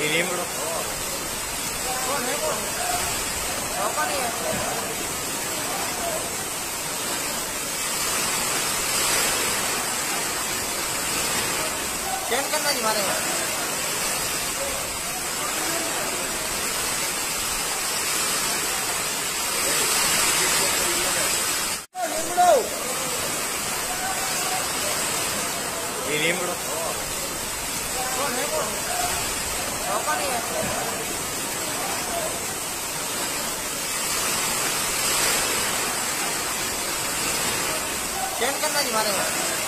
ये बड़ो नहीं चेंज करना जी मारे ये नीम कौन रोका नहीं है चेंज करना जी मारे